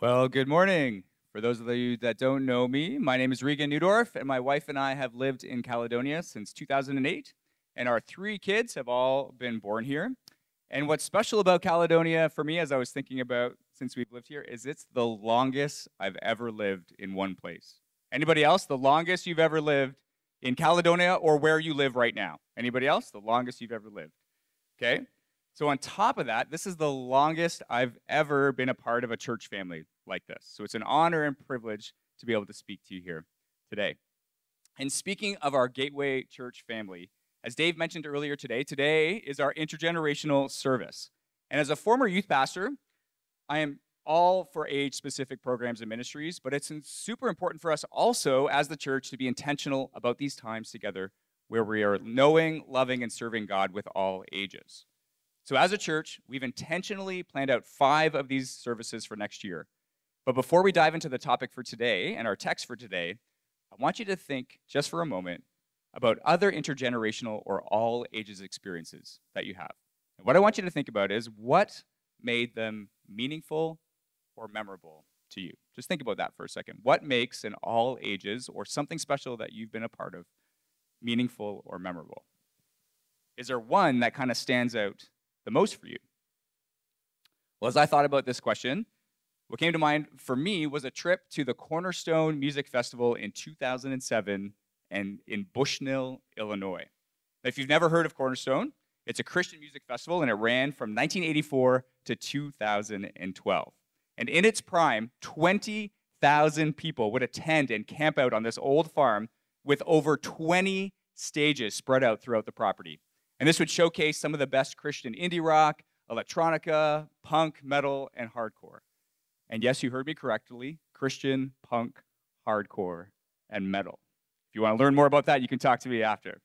Well, good morning. For those of you that don't know me, my name is Regan Neudorf, and my wife and I have lived in Caledonia since 2008, and our three kids have all been born here. And what's special about Caledonia for me, as I was thinking about since we've lived here, is it's the longest I've ever lived in one place. Anybody else? The longest you've ever lived in Caledonia or where you live right now? Anybody else? The longest you've ever lived. Okay? So, on top of that, this is the longest I've ever been a part of a church family like this. So, it's an honor and privilege to be able to speak to you here today. And speaking of our Gateway Church family, as Dave mentioned earlier today, today is our intergenerational service. And as a former youth pastor, I am all for age specific programs and ministries, but it's super important for us also as the church to be intentional about these times together where we are knowing, loving, and serving God with all ages. So, as a church, we've intentionally planned out five of these services for next year. But before we dive into the topic for today and our text for today, I want you to think just for a moment about other intergenerational or all ages experiences that you have. And what I want you to think about is what made them meaningful or memorable to you. Just think about that for a second. What makes an all ages or something special that you've been a part of meaningful or memorable? Is there one that kind of stands out the most for you? Well, as I thought about this question, what came to mind for me was a trip to the Cornerstone Music Festival in 2007 and in Bushnell, Illinois. If you've never heard of Cornerstone, it's a Christian music festival and it ran from 1984 to 2012. And in its prime, 20,000 people would attend and camp out on this old farm with over 20 stages spread out throughout the property. And this would showcase some of the best Christian indie rock, electronica, punk, metal, and hardcore. And yes, you heard me correctly Christian, punk, hardcore, and metal. If you want to learn more about that, you can talk to me after.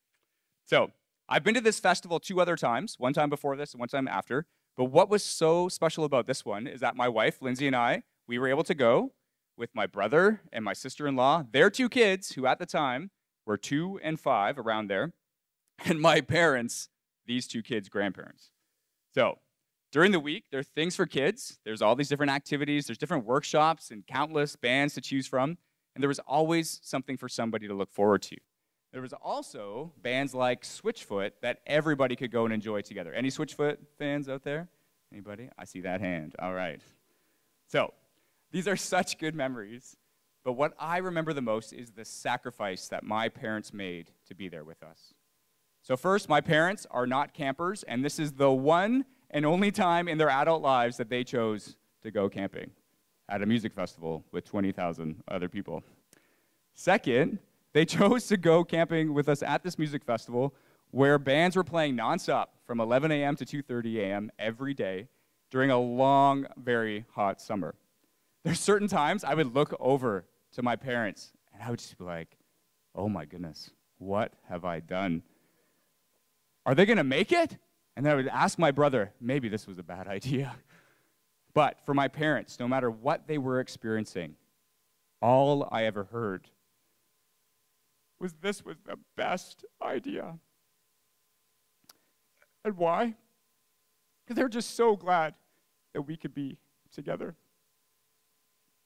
So, I've been to this festival two other times, one time before this and one time after. But what was so special about this one is that my wife, Lindsay, and I, we were able to go with my brother and my sister in law, their two kids, who at the time were two and five, around there, and my parents, these two kids' grandparents. So, during the week, there are things for kids. There's all these different activities, there's different workshops and countless bands to choose from. And there was always something for somebody to look forward to. There was also bands like Switchfoot that everybody could go and enjoy together. Any Switchfoot fans out there? Anybody? I see that hand. All right. So, these are such good memories. But what I remember the most is the sacrifice that my parents made to be there with us. So, first, my parents are not campers, and this is the one and only time in their adult lives that they chose to go camping at a music festival with 20,000 other people. Second, they chose to go camping with us at this music festival where bands were playing nonstop from 11 a.m. to 2:30 a.m. every day during a long, very hot summer. There's certain times I would look over to my parents and I would just be like, "Oh my goodness, what have I done? Are they going to make it?" And then I would ask my brother, "Maybe this was a bad idea." But for my parents, no matter what they were experiencing, all I ever heard was this was the best idea. And why? Because they were just so glad that we could be together.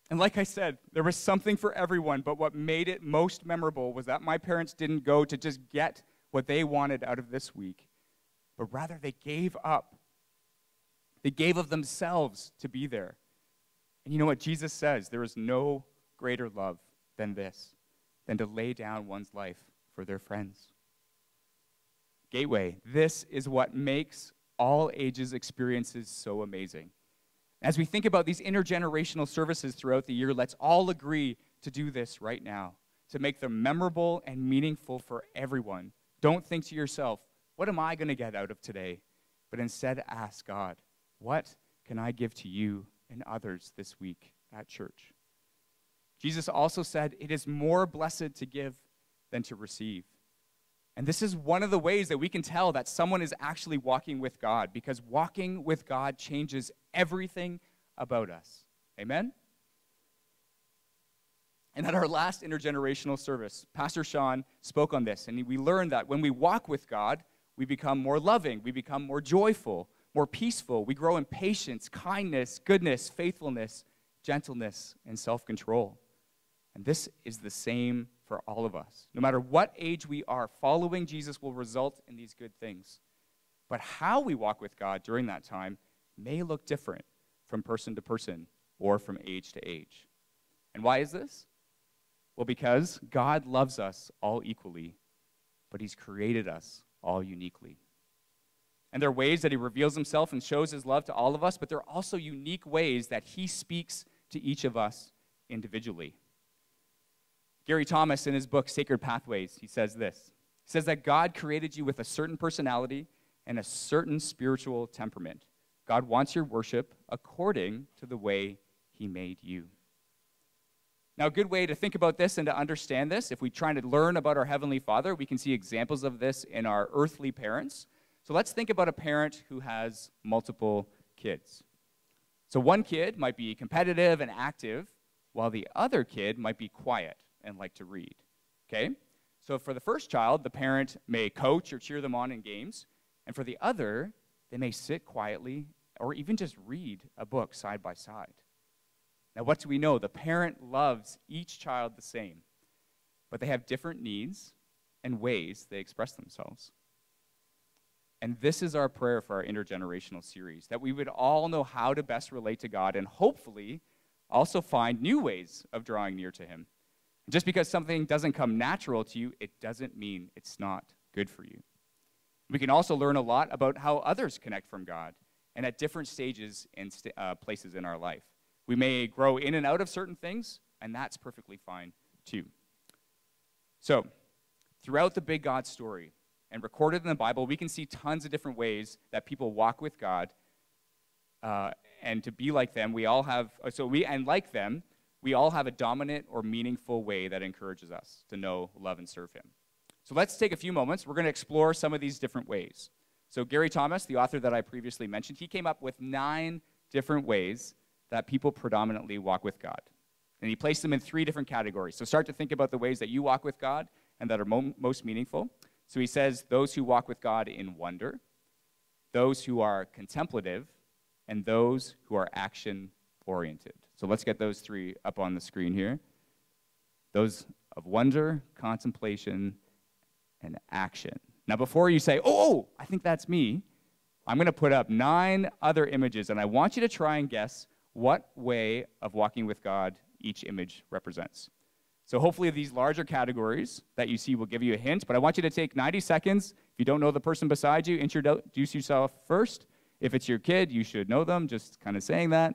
And like I said, there was something for everyone, but what made it most memorable was that my parents didn't go to just get what they wanted out of this week, but rather they gave up. They gave of themselves to be there. And you know what Jesus says? There is no greater love than this than to lay down one's life for their friends. Gateway, this is what makes all ages experiences so amazing. As we think about these intergenerational services throughout the year, let's all agree to do this right now, to make them memorable and meaningful for everyone. Don't think to yourself, what am I going to get out of today? But instead ask God, what can I give to you and others this week at church? Jesus also said, It is more blessed to give than to receive. And this is one of the ways that we can tell that someone is actually walking with God, because walking with God changes everything about us. Amen? And at our last intergenerational service, Pastor Sean spoke on this, and we learned that when we walk with God, we become more loving, we become more joyful, more peaceful, we grow in patience, kindness, goodness, faithfulness, gentleness, and self control. And this is the same for all of us. No matter what age we are, following Jesus will result in these good things. But how we walk with God during that time may look different from person to person or from age to age. And why is this? Well, because God loves us all equally, but He's created us all uniquely. And there are ways that He reveals Himself and shows His love to all of us, but there are also unique ways that He speaks to each of us individually. Gary Thomas, in his book Sacred Pathways, he says this. He says that God created you with a certain personality and a certain spiritual temperament. God wants your worship according to the way He made you. Now, a good way to think about this and to understand this, if we try to learn about our Heavenly Father, we can see examples of this in our earthly parents. So let's think about a parent who has multiple kids. So one kid might be competitive and active, while the other kid might be quiet and like to read. Okay? So for the first child, the parent may coach or cheer them on in games, and for the other, they may sit quietly or even just read a book side by side. Now, what do we know? The parent loves each child the same, but they have different needs and ways they express themselves. And this is our prayer for our intergenerational series that we would all know how to best relate to God and hopefully also find new ways of drawing near to Him. Just because something doesn't come natural to you, it doesn't mean it's not good for you. We can also learn a lot about how others connect from God and at different stages and st- uh, places in our life. We may grow in and out of certain things, and that's perfectly fine too. So, throughout the big God story and recorded in the Bible, we can see tons of different ways that people walk with God. Uh, and to be like them, we all have, uh, so we, and like them, we all have a dominant or meaningful way that encourages us to know, love, and serve Him. So let's take a few moments. We're going to explore some of these different ways. So, Gary Thomas, the author that I previously mentioned, he came up with nine different ways that people predominantly walk with God. And he placed them in three different categories. So start to think about the ways that you walk with God and that are mo- most meaningful. So he says those who walk with God in wonder, those who are contemplative, and those who are action oriented. So let's get those three up on the screen here. Those of wonder, contemplation, and action. Now, before you say, oh, oh I think that's me, I'm going to put up nine other images, and I want you to try and guess what way of walking with God each image represents. So hopefully these larger categories that you see will give you a hint, but I want you to take 90 seconds. If you don't know the person beside you, introduce yourself first. If it's your kid, you should know them, just kind of saying that.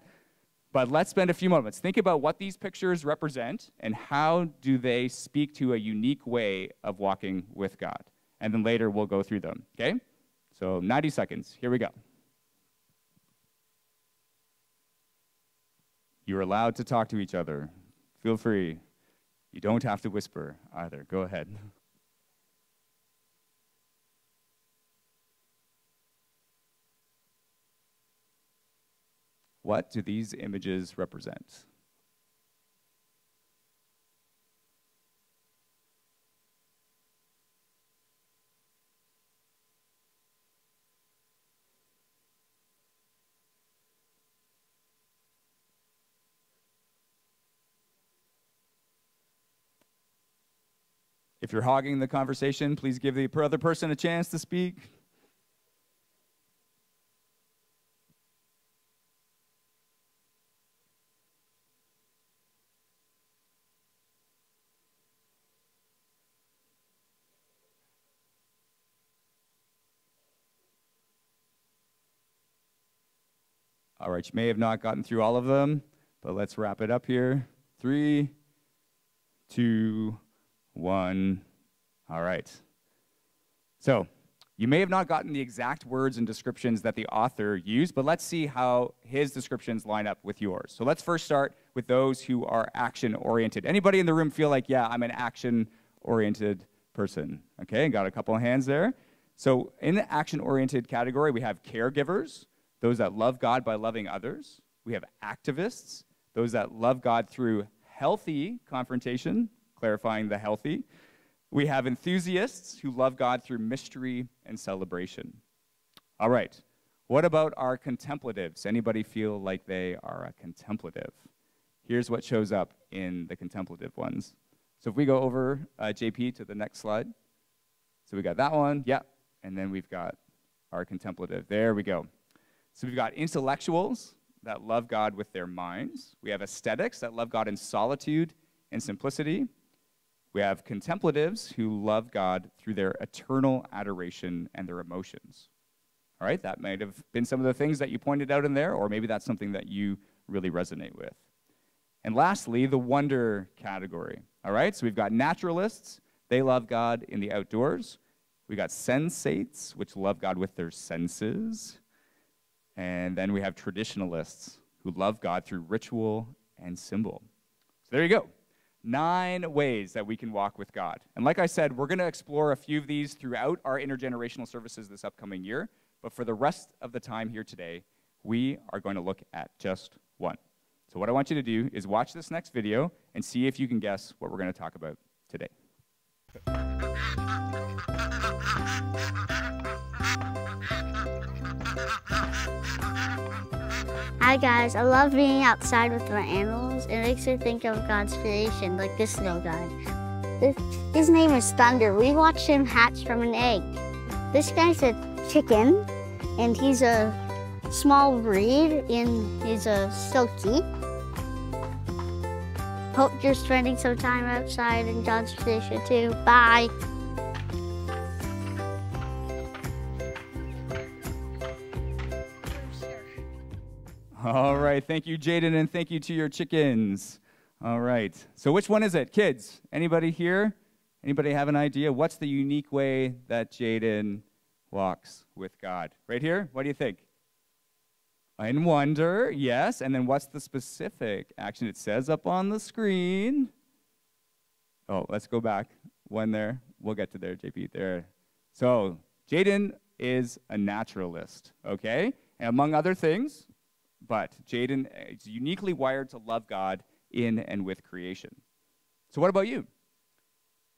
But let's spend a few moments. Think about what these pictures represent and how do they speak to a unique way of walking with God. And then later we'll go through them, okay? So 90 seconds. Here we go. You're allowed to talk to each other. Feel free. You don't have to whisper either. Go ahead. What do these images represent? If you're hogging the conversation, please give the other person a chance to speak. All right, you may have not gotten through all of them, but let's wrap it up here. Three, two, one. All right. So, you may have not gotten the exact words and descriptions that the author used, but let's see how his descriptions line up with yours. So let's first start with those who are action oriented. Anybody in the room feel like, yeah, I'm an action oriented person? Okay, got a couple of hands there. So in the action oriented category, we have caregivers, those that love God by loving others. We have activists, those that love God through healthy confrontation clarifying the healthy. We have enthusiasts who love God through mystery and celebration. All right. What about our contemplatives? Anybody feel like they are a contemplative? here's what shows up in the contemplative ones. So if we go over, uh, JP, to the next slide. So we got that one, yeah, and then we've got our contemplative. There we go. So we've got intellectuals that love God with their minds. We have ascetics that love God in solitude and simplicity. We have contemplatives who love God through their eternal adoration and their emotions. All right, that might have been some of the things that you pointed out in there, or maybe that's something that you really resonate with. And lastly, the wonder category. All right, so we've got naturalists, they love God in the outdoors. We got sensates, which love God with their senses. And then we have traditionalists who love God through ritual and symbol. So there you go. Nine ways that we can walk with God. And like I said, we're going to explore a few of these throughout our intergenerational services this upcoming year. But for the rest of the time here today, we are going to look at just one. So, what I want you to do is watch this next video and see if you can guess what we're going to talk about today. Hi guys, I love being outside with my animals. It makes me think of God's creation, like this snow guy. This, his name is Thunder. We watched him hatch from an egg. This guy's a chicken, and he's a small breed, and he's a Silkie. Hope you're spending some time outside in God's creation too. Bye. All right. Thank you, Jaden, and thank you to your chickens. All right. So which one is it? Kids, anybody here? Anybody have an idea? What's the unique way that Jaden walks with God? Right here? What do you think? In wonder, yes. And then what's the specific action it says up on the screen? Oh, let's go back. One there. We'll get to there, JP. There. So, Jaden is a naturalist, okay? And among other things, but Jaden is uniquely wired to love God in and with creation. So, what about you?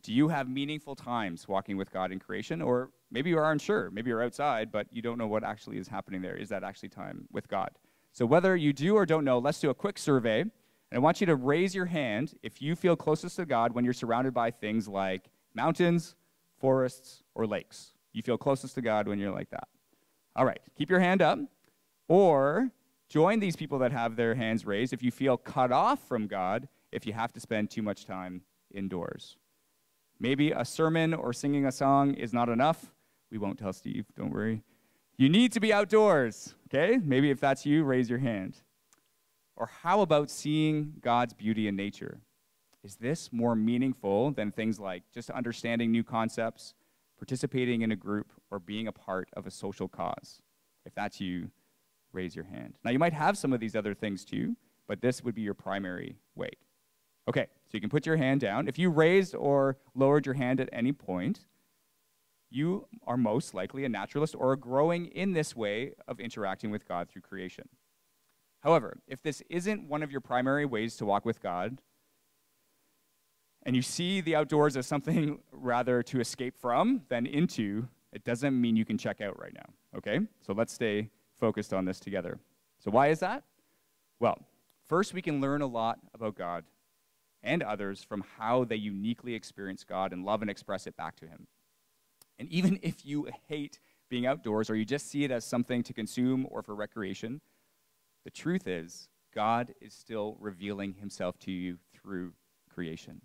Do you have meaningful times walking with God in creation? Or maybe you are unsure. Maybe you're outside, but you don't know what actually is happening there. Is that actually time with God? So, whether you do or don't know, let's do a quick survey. And I want you to raise your hand if you feel closest to God when you're surrounded by things like mountains, forests, or lakes. You feel closest to God when you're like that. All right, keep your hand up. Or join these people that have their hands raised if you feel cut off from God if you have to spend too much time indoors. Maybe a sermon or singing a song is not enough. We won't tell Steve, don't worry. You need to be outdoors, okay? Maybe if that's you, raise your hand. Or how about seeing God's beauty in nature? Is this more meaningful than things like just understanding new concepts, participating in a group, or being a part of a social cause? If that's you, raise your hand. Now, you might have some of these other things too, but this would be your primary way. Okay, so you can put your hand down. If you raised or lowered your hand at any point, you are most likely a naturalist or growing in this way of interacting with God through creation. However, if this isn't one of your primary ways to walk with God, and you see the outdoors as something rather to escape from than into, it doesn't mean you can check out right now, okay? So let's stay focused on this together. So, why is that? Well, first, we can learn a lot about God and others from how they uniquely experience God and love and express it back to Him. And even if you hate being outdoors or you just see it as something to consume or for recreation, the truth is, God is still revealing Himself to you through creation.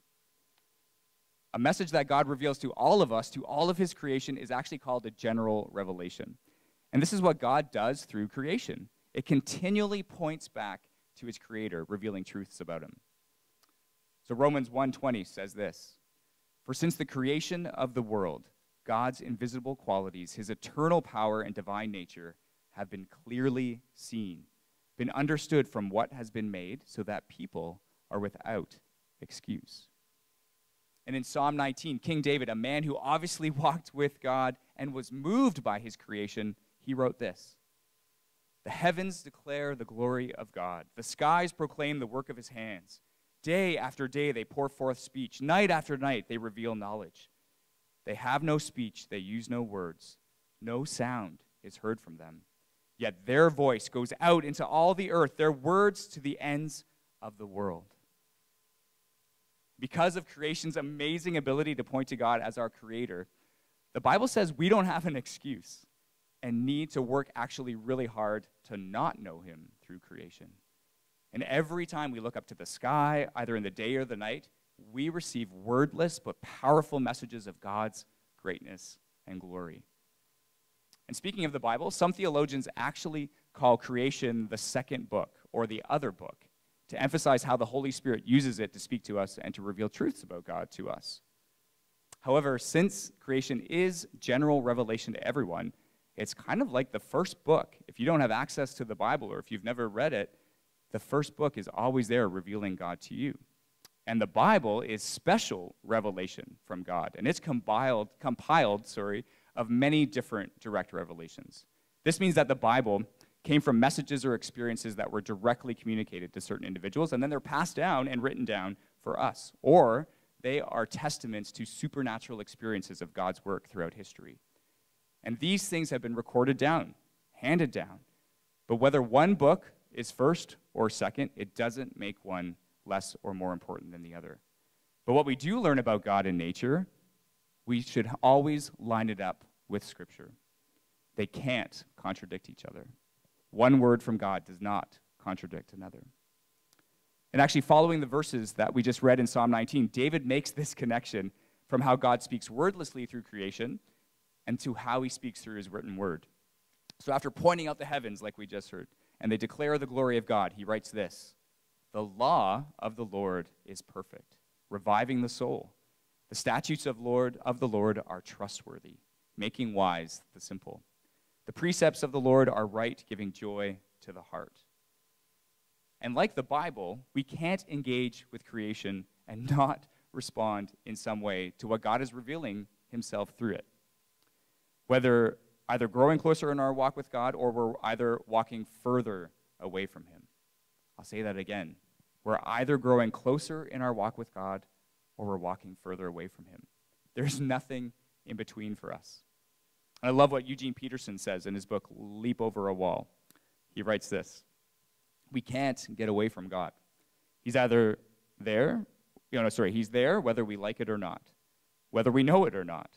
A message that God reveals to all of us, to all of His creation, is actually called a general revelation. And this is what God does through creation. It continually points back to his creator, revealing truths about him. So Romans 1:20 says this: For since the creation of the world, God's invisible qualities, his eternal power and divine nature have been clearly seen, been understood from what has been made, so that people are without excuse. And in Psalm 19, King David, a man who obviously walked with God and was moved by his creation, he wrote this The heavens declare the glory of God, the skies proclaim the work of his hands. Day after day they pour forth speech, night after night they reveal knowledge. They have no speech, they use no words, no sound is heard from them. Yet their voice goes out into all the earth, their words to the ends of the world. Because of creation's amazing ability to point to God as our creator, the Bible says we don't have an excuse and need to work actually really hard to not know him through creation. And every time we look up to the sky, either in the day or the night, we receive wordless but powerful messages of God's greatness and glory. And speaking of the Bible, some theologians actually call creation the second book or the other book to emphasize how the Holy Spirit uses it to speak to us and to reveal truths about God to us. However, since creation is general revelation to everyone, it's kind of like the first book. If you don't have access to the Bible or if you've never read it, the first book is always there revealing God to you. And the Bible is special revelation from God, and it's compiled, compiled sorry, of many different direct revelations. This means that the Bible came from messages or experiences that were directly communicated to certain individuals, and then they're passed down and written down for us. Or they are testaments to supernatural experiences of God's work throughout history. And these things have been recorded down, handed down. But whether one book is first or second, it doesn't make one less or more important than the other. But what we do learn about God in nature, we should always line it up with Scripture. They can't contradict each other. One word from God does not contradict another. And actually, following the verses that we just read in Psalm 19, David makes this connection from how God speaks wordlessly through creation and to how he speaks through his written word. So, after pointing out the heavens, like we just heard, and they declare the glory of God, he writes this The law of the Lord is perfect, reviving the soul. The statutes of, Lord, of the Lord are trustworthy, making wise the simple. The precepts of the Lord are right, giving joy to the heart. And like the Bible, we can't engage with creation and not respond in some way to what God is revealing himself through it. Whether either growing closer in our walk with God or we're either walking further away from him. I'll say that again. We're either growing closer in our walk with God or we're walking further away from him. There's nothing in between for us. And I love what Eugene Peterson says in his book, Leap Over a Wall. He writes this We can't get away from God. He's either there, you know, sorry, he's there whether we like it or not, whether we know it or not.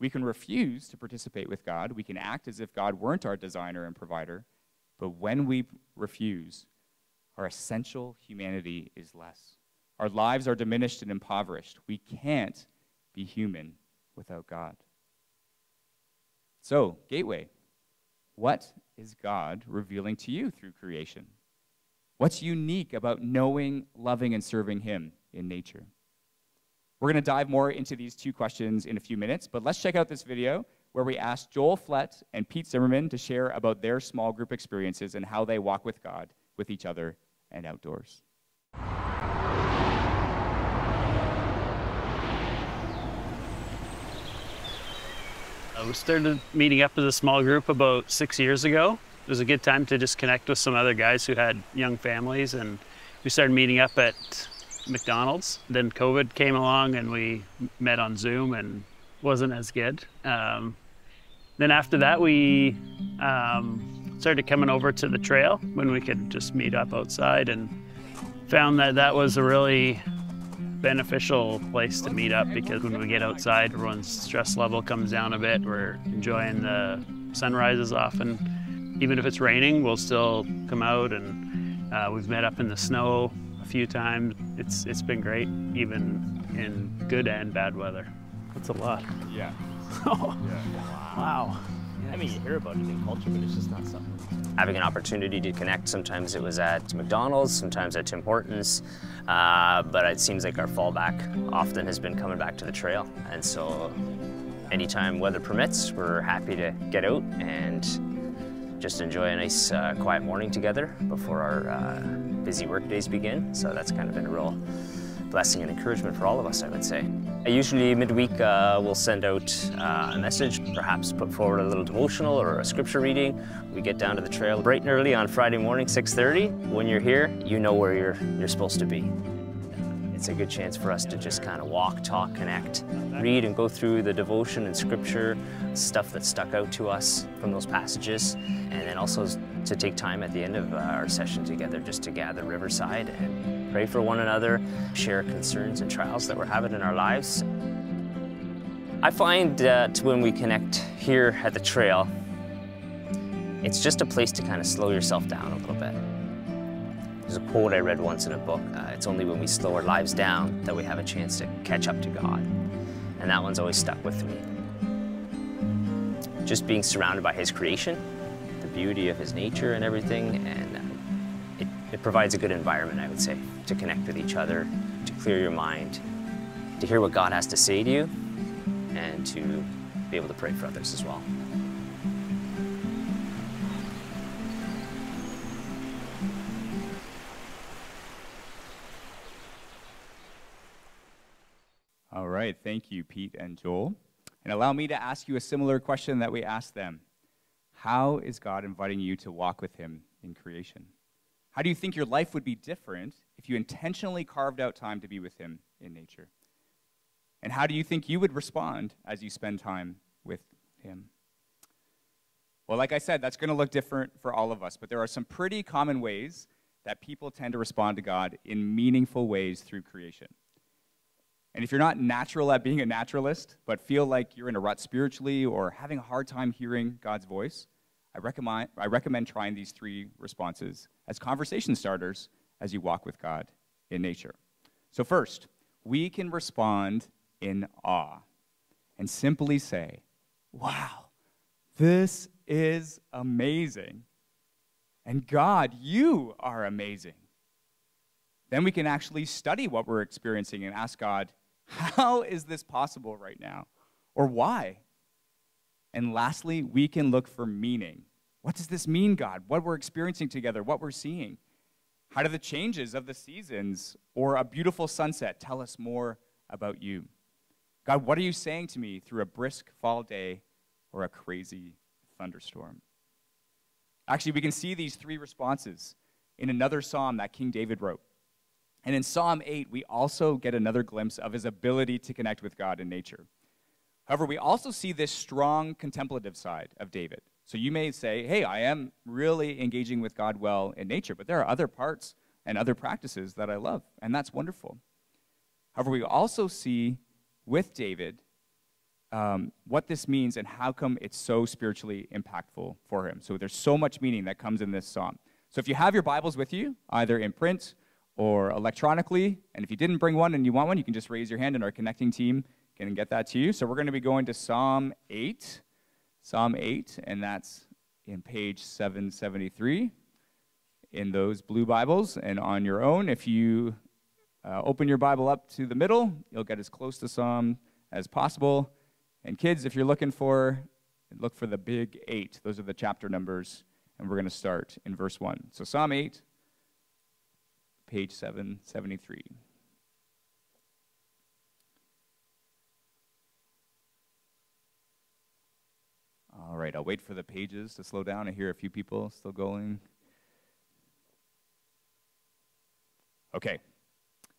We can refuse to participate with God. We can act as if God weren't our designer and provider. But when we refuse, our essential humanity is less. Our lives are diminished and impoverished. We can't be human without God. So, Gateway, what is God revealing to you through creation? What's unique about knowing, loving, and serving Him in nature? We're going to dive more into these two questions in a few minutes, but let's check out this video where we asked Joel Flett and Pete Zimmerman to share about their small group experiences and how they walk with God, with each other, and outdoors. Uh, we started meeting up as a small group about six years ago. It was a good time to just connect with some other guys who had young families, and we started meeting up at McDonald's. Then COVID came along, and we met on Zoom, and wasn't as good. Um, then after that, we um, started coming over to the trail when we could just meet up outside, and found that that was a really beneficial place to meet up because when we get outside, everyone's stress level comes down a bit. We're enjoying the sunrises often. Even if it's raining, we'll still come out and uh, we've met up in the snow few times. It's, it's been great, even in good and bad weather. That's a lot. Yeah. Oh, yeah. wow. I mean, you hear about it in culture, but it's just not something. Having an opportunity to connect, sometimes it was at McDonald's, sometimes at Tim Hortons, uh, but it seems like our fallback often has been coming back to the trail. And so anytime weather permits, we're happy to get out and just enjoy a nice uh, quiet morning together before our uh, busy work days begin. So that's kind of been a real blessing and encouragement for all of us, I would say. Usually midweek uh, will send out uh, a message, perhaps put forward a little devotional or a scripture reading. We get down to the trail bright and early on Friday morning, 6.30. When you're here, you know where you're, you're supposed to be. It's a good chance for us to just kind of walk, talk, connect, read and go through the devotion and scripture, stuff that stuck out to us from those passages, and then also to take time at the end of uh, our session together just to gather riverside and pray for one another, share concerns and trials that we're having in our lives. I find that when we connect here at the trail, it's just a place to kind of slow yourself down a little bit. There's a quote I read once in a book, uh, it's only when we slow our lives down that we have a chance to catch up to God. And that one's always stuck with me. Just being surrounded by His creation, the beauty of His nature and everything, and uh, it, it provides a good environment, I would say, to connect with each other, to clear your mind, to hear what God has to say to you, and to be able to pray for others as well. Thank you, Pete and Joel. And allow me to ask you a similar question that we asked them How is God inviting you to walk with Him in creation? How do you think your life would be different if you intentionally carved out time to be with Him in nature? And how do you think you would respond as you spend time with Him? Well, like I said, that's going to look different for all of us, but there are some pretty common ways that people tend to respond to God in meaningful ways through creation. And if you're not natural at being a naturalist, but feel like you're in a rut spiritually or having a hard time hearing God's voice, I recommend, I recommend trying these three responses as conversation starters as you walk with God in nature. So, first, we can respond in awe and simply say, Wow, this is amazing. And God, you are amazing. Then we can actually study what we're experiencing and ask God, how is this possible right now? Or why? And lastly, we can look for meaning. What does this mean, God? What we're experiencing together, what we're seeing? How do the changes of the seasons or a beautiful sunset tell us more about you? God, what are you saying to me through a brisk fall day or a crazy thunderstorm? Actually, we can see these three responses in another psalm that King David wrote. And in Psalm 8, we also get another glimpse of his ability to connect with God in nature. However, we also see this strong contemplative side of David. So you may say, hey, I am really engaging with God well in nature, but there are other parts and other practices that I love, and that's wonderful. However, we also see with David um, what this means and how come it's so spiritually impactful for him. So there's so much meaning that comes in this psalm. So if you have your Bibles with you, either in print or electronically, and if you didn't bring one and you want one, you can just raise your hand and our connecting team can get that to you. So we're going to be going to Psalm 8, Psalm 8, and that's in page 773 in those blue Bibles. And on your own, if you uh, open your Bible up to the middle, you'll get as close to Psalm as possible. And kids, if you're looking for, look for the big eight. Those are the chapter numbers, and we're going to start in verse 1. So Psalm 8, page 773. All right, I'll wait for the pages to slow down. I hear a few people still going. Okay.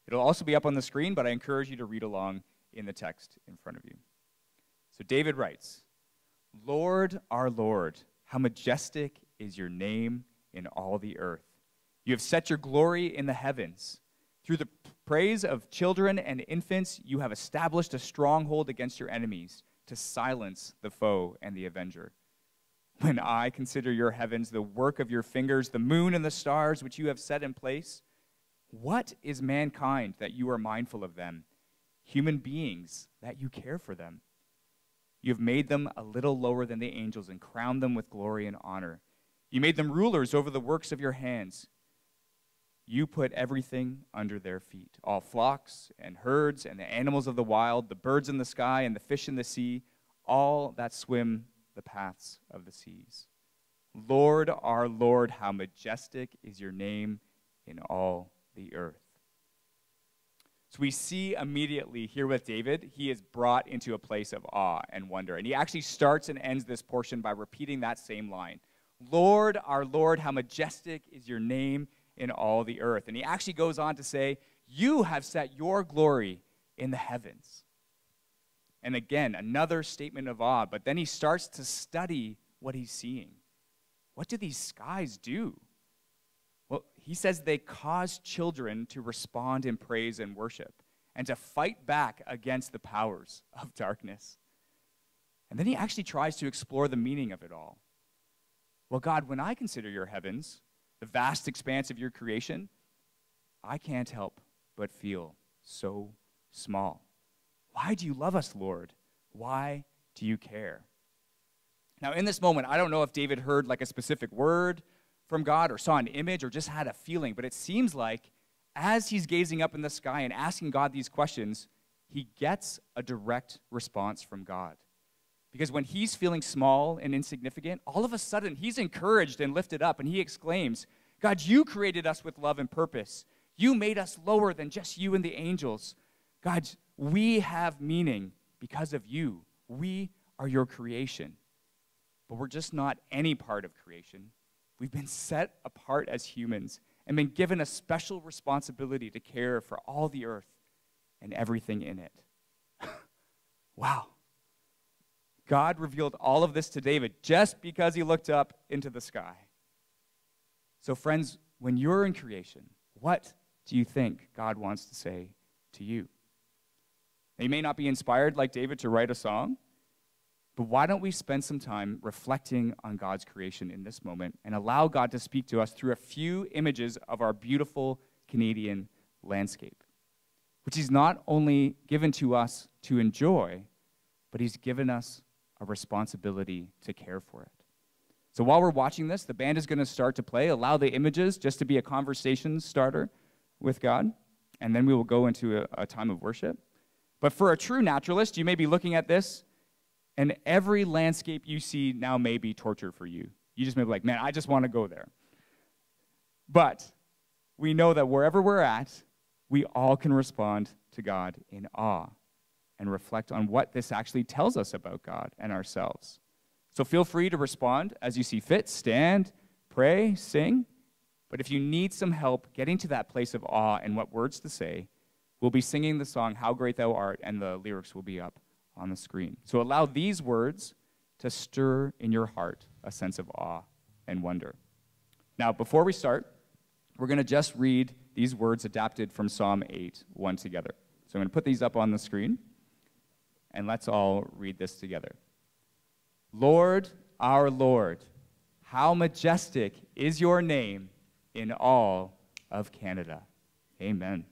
It'll also be up on the screen, but I encourage you to read along in the text in front of you. So David writes Lord, our Lord, how majestic is your name in all the earth. You have set your glory in the heavens. Through the praise of children and infants, you have established a stronghold against your enemies to silence the foe and the avenger. When I consider your heavens, the work of your fingers, the moon and the stars which you have set in place, what is mankind that you are mindful of them? Human beings that you care for them. You have made them a little lower than the angels and crowned them with glory and honor. You made them rulers over the works of your hands. You put everything under their feet all flocks and herds and the animals of the wild, the birds in the sky and the fish in the sea, all that swim the paths of the seas. Lord, our Lord, how majestic is your name in all the earth. So we see immediately here with David, he is brought into a place of awe and wonder. And he actually starts and ends this portion by repeating that same line Lord, our Lord, how majestic is your name in all the earth. And he actually goes on to say, You have set your glory in the heavens. And again, another statement of awe, but then he starts to study what he's seeing. What do these skies do? Well, he says they cause children to respond in praise and worship and to fight back against the powers of darkness. And then he actually tries to explore the meaning of it all. Well, God, when I consider your heavens, the vast expanse of your creation, I can't help but feel so small. Why do you love us, Lord? Why do you care? Now, in this moment, I don't know if David heard like a specific word from God or saw an image or just had a feeling, but it seems like as he's gazing up in the sky and asking God these questions, he gets a direct response from God. Because when he's feeling small and insignificant, all of a sudden he's encouraged and lifted up and he exclaims, God, you created us with love and purpose. You made us lower than just you and the angels. God, we have meaning because of you. We are your creation. But we're just not any part of creation. We've been set apart as humans and been given a special responsibility to care for all the earth and everything in it. wow. God revealed all of this to David just because he looked up into the sky. So, friends, when you're in creation, what do you think God wants to say to you? Now, you may not be inspired like David to write a song, but why don't we spend some time reflecting on God's creation in this moment and allow God to speak to us through a few images of our beautiful Canadian landscape, which He's not only given to us to enjoy, but He's given us a responsibility to care for it. So while we're watching this, the band is going to start to play. Allow the images just to be a conversation starter with God, and then we will go into a, a time of worship. But for a true naturalist, you may be looking at this, and every landscape you see now may be torture for you. You just may be like, man, I just want to go there. But we know that wherever we're at, we all can respond to God in awe and reflect on what this actually tells us about God and ourselves. So feel free to respond as you see fit, stand, pray, sing. But if you need some help getting to that place of awe and what words to say, we'll be singing the song, How Great Thou Art, and the lyrics will be up on the screen. So allow these words to stir in your heart a sense of awe and wonder. Now, before we start, we're going to just read these words adapted from Psalm 8, one together. So I'm going to put these up on the screen and let's all read this together. Lord, our Lord, how majestic is your name in all of Canada. Amen.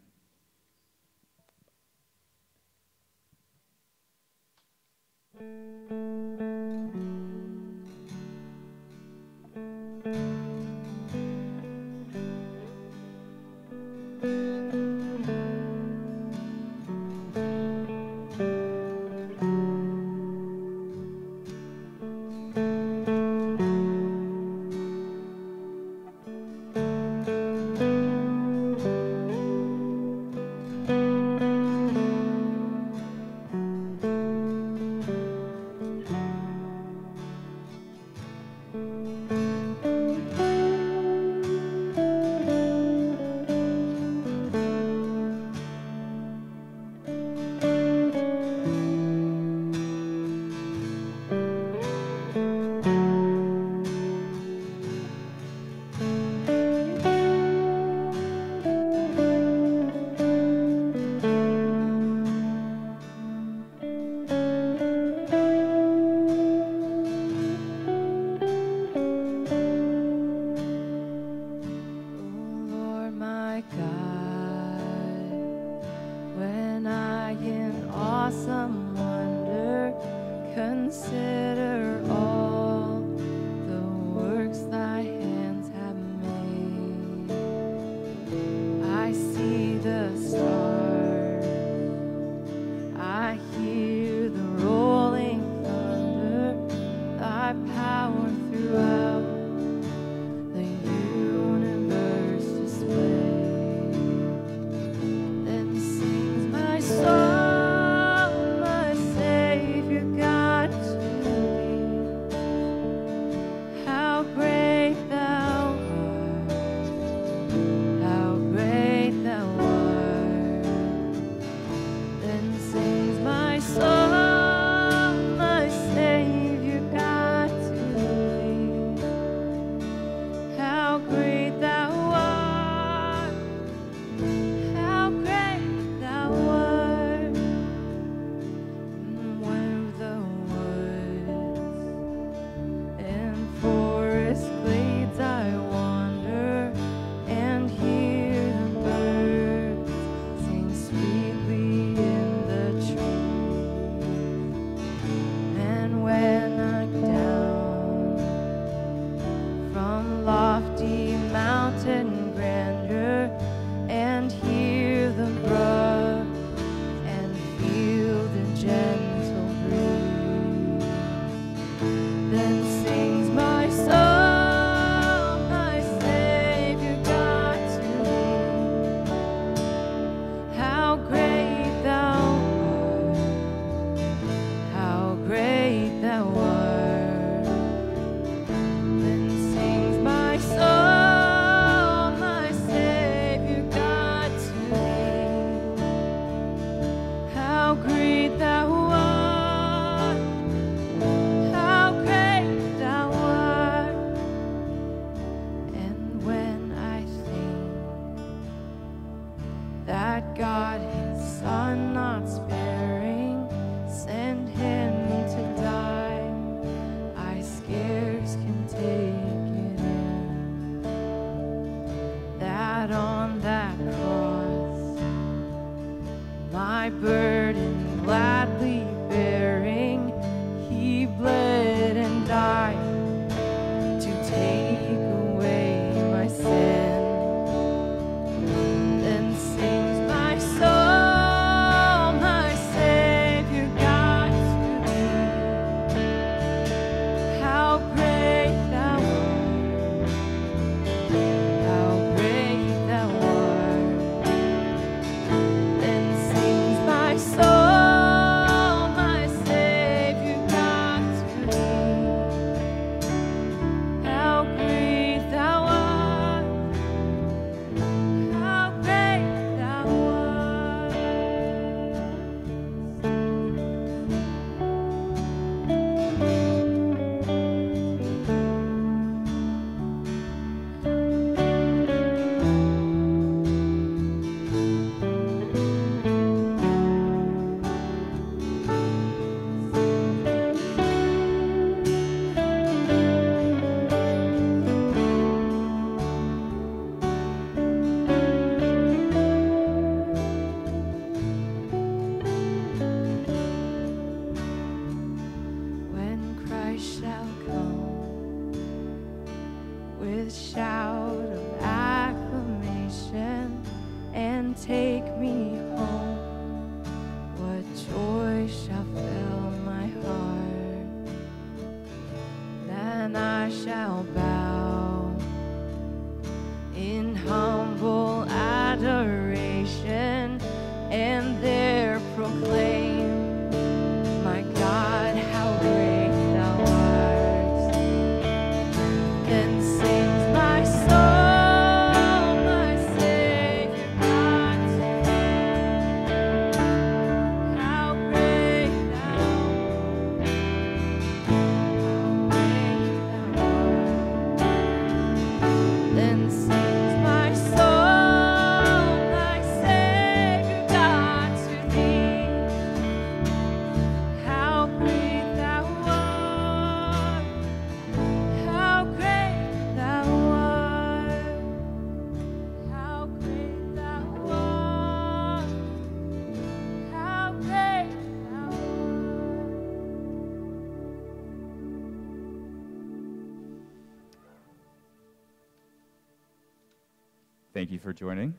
Thank you for joining.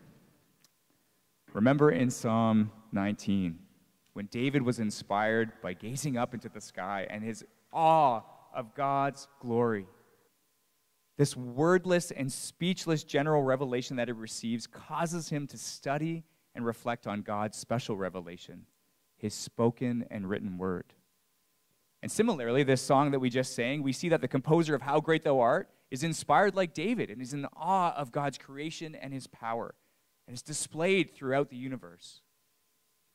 Remember in Psalm 19, when David was inspired by gazing up into the sky and his awe of God's glory. This wordless and speechless general revelation that he receives causes him to study and reflect on God's special revelation, his spoken and written word. And similarly, this song that we just sang, we see that the composer of How Great Thou Art is inspired like David and is in awe of God's creation and his power. And is displayed throughout the universe.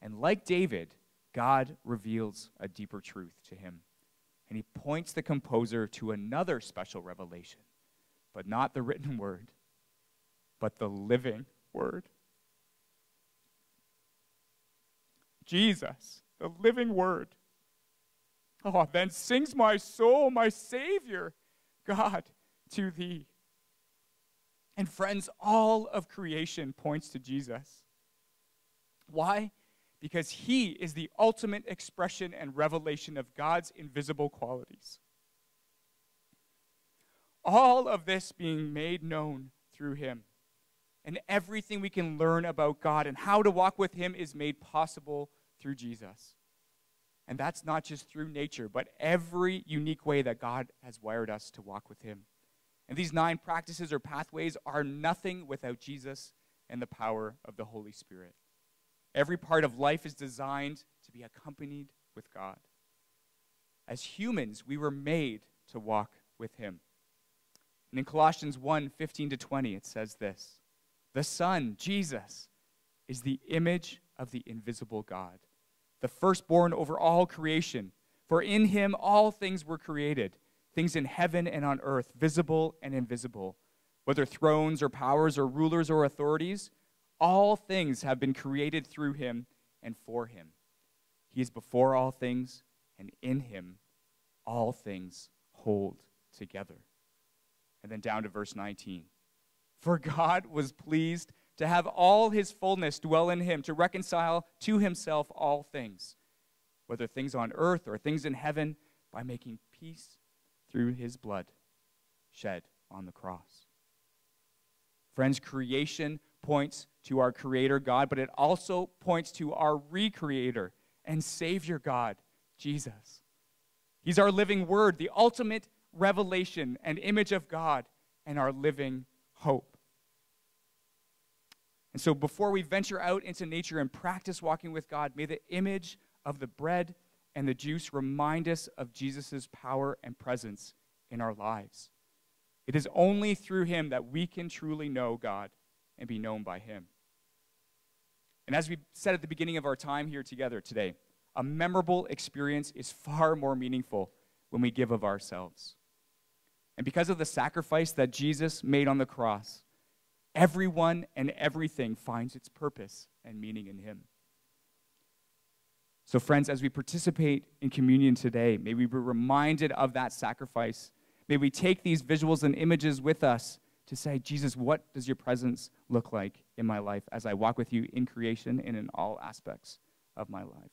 And like David, God reveals a deeper truth to him. And he points the composer to another special revelation, but not the written word, but the living word. Jesus, the living word. Oh, then sings my soul, my Savior, God, to thee. And friends, all of creation points to Jesus. Why? Because he is the ultimate expression and revelation of God's invisible qualities. All of this being made known through him. And everything we can learn about God and how to walk with him is made possible through Jesus. And that's not just through nature, but every unique way that God has wired us to walk with him. And these nine practices or pathways are nothing without Jesus and the power of the Holy Spirit. Every part of life is designed to be accompanied with God. As humans, we were made to walk with Him. And in Colossians 1 15 to 20, it says this The Son, Jesus, is the image of the invisible God, the firstborn over all creation. For in Him all things were created things in heaven and on earth, visible and invisible, whether thrones or powers or rulers or authorities, all things have been created through him and for him. He is before all things, and in him all things hold together. And then down to verse 19. For God was pleased to have all his fullness dwell in him, to reconcile to himself all things, whether things on earth or things in heaven, by making peace through his blood shed on the cross. Friends, creation points to our Creator God, but it also points to our Recreator and Savior God, Jesus. He's our living Word, the ultimate revelation and image of God, and our living hope. And so, before we venture out into nature and practice walking with God, may the image of the bread and the juice remind us of Jesus' power and presence in our lives. It is only through him that we can truly know God and be known by him. And as we said at the beginning of our time here together today, a memorable experience is far more meaningful when we give of ourselves. And because of the sacrifice that Jesus made on the cross, everyone and everything finds its purpose and meaning in him. So, friends, as we participate in communion today, may we be reminded of that sacrifice. May we take these visuals and images with us to say, Jesus, what does your presence look like in my life as I walk with you in creation and in all aspects of my life?